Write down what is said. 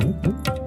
Mm-hmm.